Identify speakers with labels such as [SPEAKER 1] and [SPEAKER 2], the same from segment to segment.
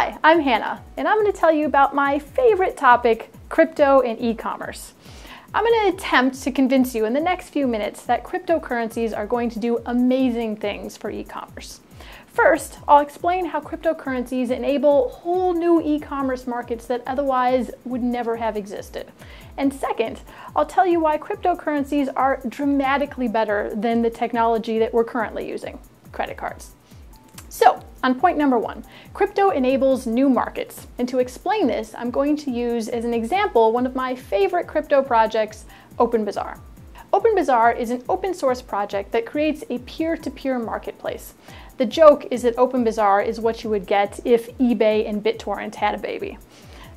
[SPEAKER 1] Hi, I'm Hannah, and I'm going to tell you about my favorite topic, crypto and e-commerce. I'm going to attempt to convince you in the next few minutes that cryptocurrencies are going to do amazing things for e-commerce. First, I'll explain how cryptocurrencies enable whole new e-commerce markets that otherwise would never have existed. And second, I'll tell you why cryptocurrencies are dramatically better than the technology that we're currently using, credit cards. So, on point number one, crypto enables new markets. And to explain this, I'm going to use as an example one of my favorite crypto projects, OpenBazaar. OpenBazaar is an open source project that creates a peer-to-peer -peer marketplace. The joke is that OpenBazaar is what you would get if eBay and BitTorrent had a baby.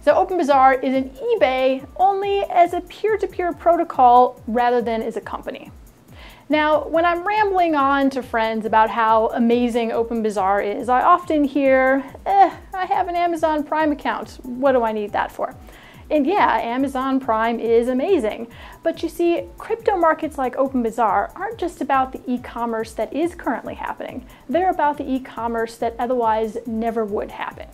[SPEAKER 1] So OpenBazaar is an eBay only as a peer-to-peer -peer protocol rather than as a company. Now, when I'm rambling on to friends about how amazing OpenBazaar is, I often hear, eh, I have an Amazon Prime account. What do I need that for? And yeah, Amazon Prime is amazing. But you see, crypto markets like OpenBazaar aren't just about the e-commerce that is currently happening. They're about the e-commerce that otherwise never would happen.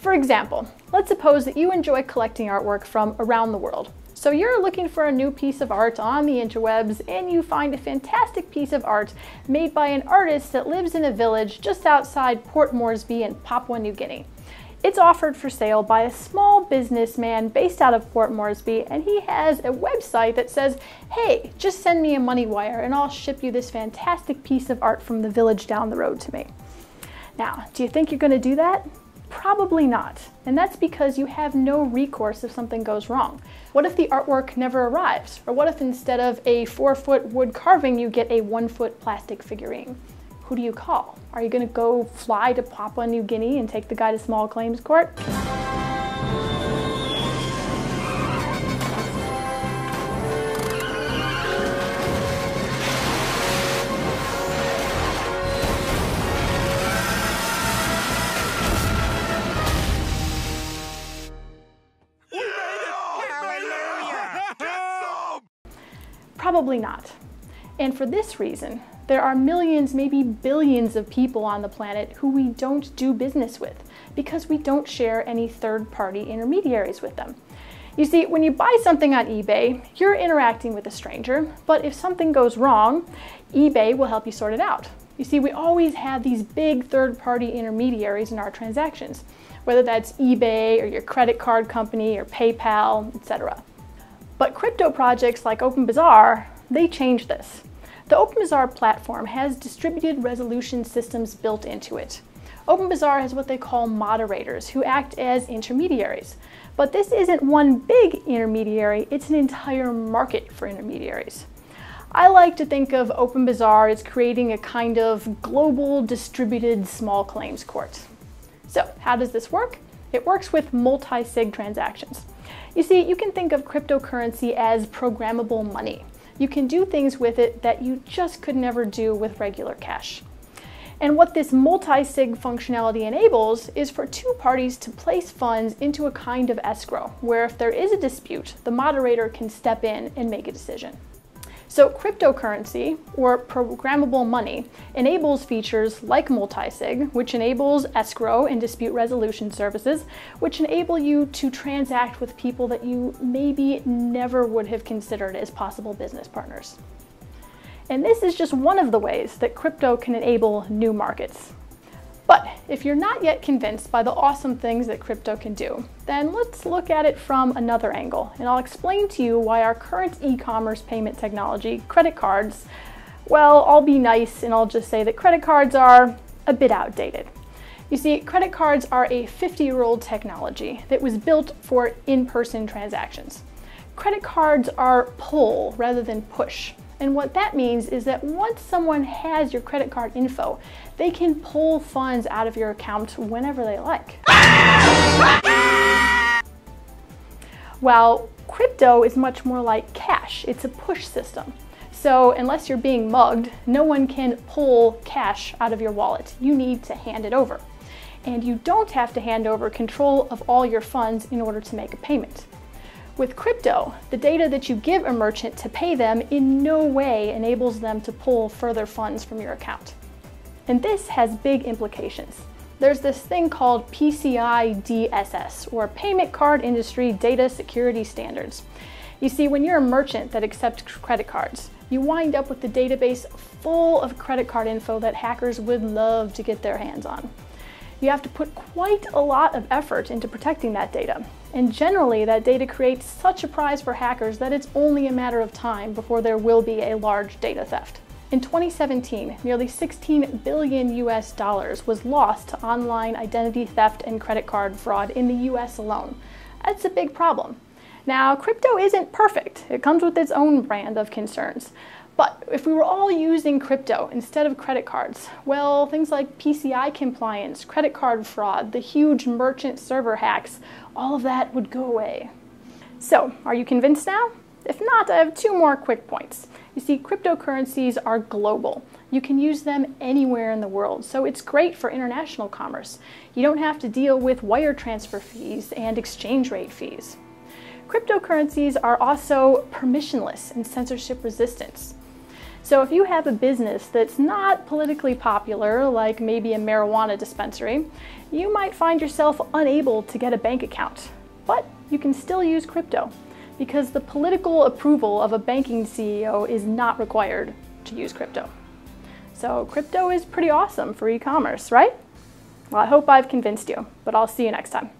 [SPEAKER 1] For example, let's suppose that you enjoy collecting artwork from around the world. So you're looking for a new piece of art on the interwebs and you find a fantastic piece of art made by an artist that lives in a village just outside Port Moresby in Papua New Guinea. It's offered for sale by a small businessman based out of Port Moresby, and he has a website that says, Hey, just send me a money wire and I'll ship you this fantastic piece of art from the village down the road to me. Now, do you think you're going to do that? Probably not. And that's because you have no recourse if something goes wrong. What if the artwork never arrives? Or what if instead of a four foot wood carving, you get a one foot plastic figurine? Who do you call? Are you gonna go fly to Papua New Guinea and take the guy to small claims court? Probably not. And for this reason, there are millions, maybe billions of people on the planet who we don't do business with because we don't share any third-party intermediaries with them. You see, when you buy something on eBay, you're interacting with a stranger, but if something goes wrong, eBay will help you sort it out. You see, we always have these big third-party intermediaries in our transactions, whether that's eBay or your credit card company or PayPal, etc. But crypto projects like OpenBazaar, they change this. The OpenBazaar platform has distributed resolution systems built into it. OpenBazaar has what they call moderators who act as intermediaries. But this isn't one big intermediary, it's an entire market for intermediaries. I like to think of OpenBazaar as creating a kind of global distributed small claims court. So how does this work? It works with multi-sig transactions. You see, you can think of cryptocurrency as programmable money. You can do things with it that you just could never do with regular cash. And what this multi-sig functionality enables is for two parties to place funds into a kind of escrow, where if there is a dispute, the moderator can step in and make a decision. So cryptocurrency, or programmable money, enables features like multisig, which enables escrow and dispute resolution services, which enable you to transact with people that you maybe never would have considered as possible business partners. And this is just one of the ways that crypto can enable new markets. But if you're not yet convinced by the awesome things that crypto can do, then let's look at it from another angle. And I'll explain to you why our current e-commerce payment technology, credit cards, well, I'll be nice and I'll just say that credit cards are a bit outdated. You see, credit cards are a 50-year-old technology that was built for in-person transactions. Credit cards are pull rather than push. And what that means is that once someone has your credit card info, they can pull funds out of your account whenever they like. While crypto is much more like cash, it's a push system. So unless you're being mugged, no one can pull cash out of your wallet. You need to hand it over. And you don't have to hand over control of all your funds in order to make a payment. With crypto, the data that you give a merchant to pay them in no way enables them to pull further funds from your account. And this has big implications. there's this thing called PCI DSS, or Payment Card Industry Data Security Standards. You see, when you're a merchant that accepts credit cards, you wind up with the database full of credit card info that hackers would love to get their hands on. You have to put quite a lot of effort into protecting that data. And generally, that data creates such a prize for hackers that it's only a matter of time before there will be a large data theft. In 2017, nearly 16 billion US dollars was lost to online identity theft and credit card fraud in the US alone. That's a big problem. Now, crypto isn't perfect. It comes with its own brand of concerns. But if we were all using crypto instead of credit cards, well, things like PCI compliance, credit card fraud, the huge merchant server hacks, all of that would go away. So, are you convinced now? If not, I have two more quick points. You see, cryptocurrencies are global. You can use them anywhere in the world, so it's great for international commerce. You don't have to deal with wire transfer fees and exchange rate fees. Cryptocurrencies are also permissionless and censorship resistant. So if you have a business that's not politically popular, like maybe a marijuana dispensary, you might find yourself unable to get a bank account. But you can still use crypto because the political approval of a banking CEO is not required to use crypto. So crypto is pretty awesome for e-commerce, right? Well, I hope I've convinced you, but I'll see you next time.